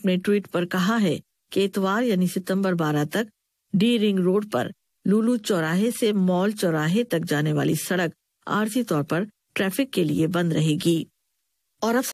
अपने ट्वीट पर कहा है कि इतवार यानी सितंबर 12 तक डी रिंग रोड पर लुलू चौराहे से मॉल चौराहे तक जाने वाली सड़क आरसी तौर पर ट्रैफ़िक के लिए बंद रहेगी। और अब